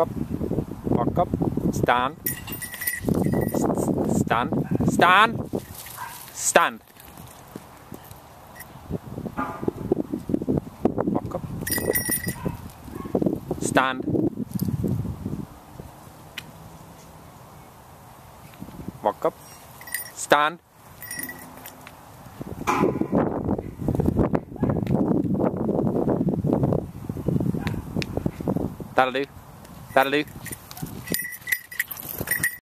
Walk up. Walk up. Stand. Stand. Stand. Stand. Walk up. Stand. Walk up. Stand. That'll do. That'll do.